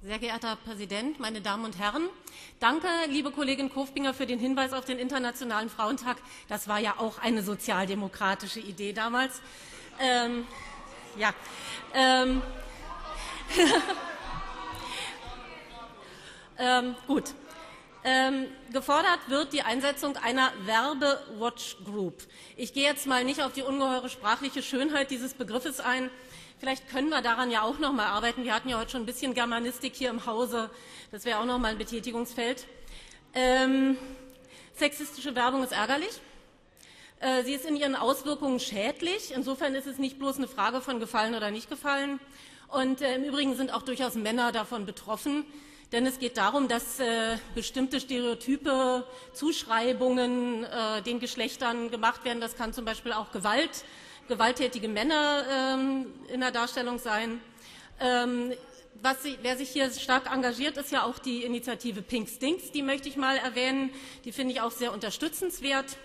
Sehr geehrter Herr Präsident, meine Damen und Herren! Danke, liebe Kollegin Kofbinger, für den Hinweis auf den Internationalen Frauentag. Das war ja auch eine sozialdemokratische Idee damals. Ähm, ja. Ähm, ähm, gut. Ähm, gefordert wird die Einsetzung einer Werbe-Watch-Group. Ich gehe jetzt mal nicht auf die ungeheure sprachliche Schönheit dieses Begriffes ein. Vielleicht können wir daran ja auch noch mal arbeiten. Wir hatten ja heute schon ein bisschen Germanistik hier im Hause. Das wäre auch noch mal ein Betätigungsfeld. Ähm, sexistische Werbung ist ärgerlich. Äh, sie ist in ihren Auswirkungen schädlich. Insofern ist es nicht bloß eine Frage von gefallen oder nicht gefallen. Und äh, im Übrigen sind auch durchaus Männer davon betroffen. Denn es geht darum, dass äh, bestimmte Stereotype, Zuschreibungen äh, den Geschlechtern gemacht werden. Das kann zum Beispiel auch Gewalt gewalttätige Männer ähm, in der Darstellung sein. Ähm, sie, wer sich hier stark engagiert, ist ja auch die Initiative Pink Stinks. Die möchte ich mal erwähnen. Die finde ich auch sehr unterstützenswert.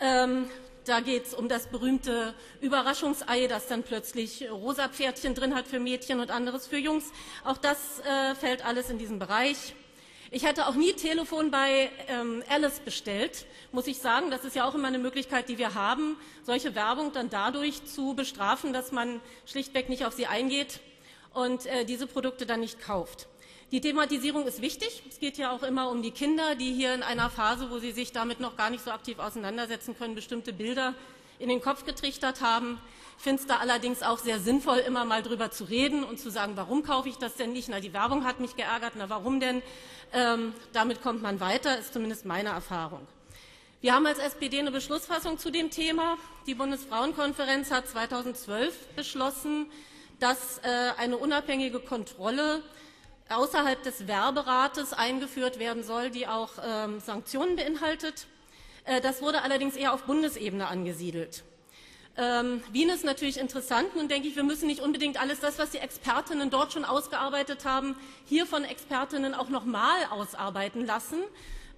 Ähm, da geht es um das berühmte Überraschungsei, das dann plötzlich rosa Pferdchen drin hat für Mädchen und anderes für Jungs. Auch das äh, fällt alles in diesen Bereich. Ich hätte auch nie Telefon bei ähm, Alice bestellt, muss ich sagen. Das ist ja auch immer eine Möglichkeit, die wir haben, solche Werbung dann dadurch zu bestrafen, dass man schlichtweg nicht auf sie eingeht und äh, diese Produkte dann nicht kauft. Die Thematisierung ist wichtig. Es geht ja auch immer um die Kinder, die hier in einer Phase, wo sie sich damit noch gar nicht so aktiv auseinandersetzen können, bestimmte Bilder in den Kopf getrichtert haben. Ich finde es da allerdings auch sehr sinnvoll, immer mal drüber zu reden und zu sagen, warum kaufe ich das denn nicht? Na, die Werbung hat mich geärgert, na, warum denn? Ähm, damit kommt man weiter, ist zumindest meine Erfahrung. Wir haben als SPD eine Beschlussfassung zu dem Thema. Die Bundesfrauenkonferenz hat 2012 beschlossen, dass äh, eine unabhängige Kontrolle außerhalb des Werberates eingeführt werden soll, die auch ähm, Sanktionen beinhaltet. Äh, das wurde allerdings eher auf Bundesebene angesiedelt. Ähm, Wien ist natürlich interessant. Nun denke ich, wir müssen nicht unbedingt alles das, was die Expertinnen dort schon ausgearbeitet haben, hier von Expertinnen auch nochmal ausarbeiten lassen.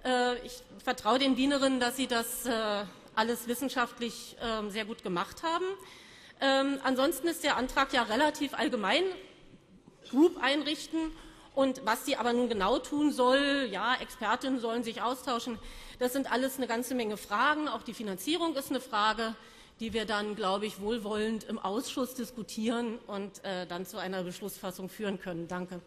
Äh, ich vertraue den Wienerinnen, dass sie das äh, alles wissenschaftlich äh, sehr gut gemacht haben. Ähm, ansonsten ist der Antrag ja relativ allgemein. Group einrichten und was sie aber nun genau tun soll, ja, Expertinnen sollen sich austauschen, das sind alles eine ganze Menge Fragen. Auch die Finanzierung ist eine Frage die wir dann, glaube ich, wohlwollend im Ausschuss diskutieren und äh, dann zu einer Beschlussfassung führen können. Danke.